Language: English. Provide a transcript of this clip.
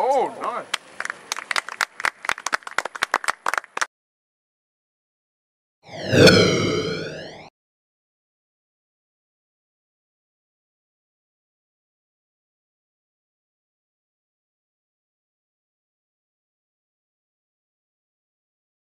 Oh, nice. Hello.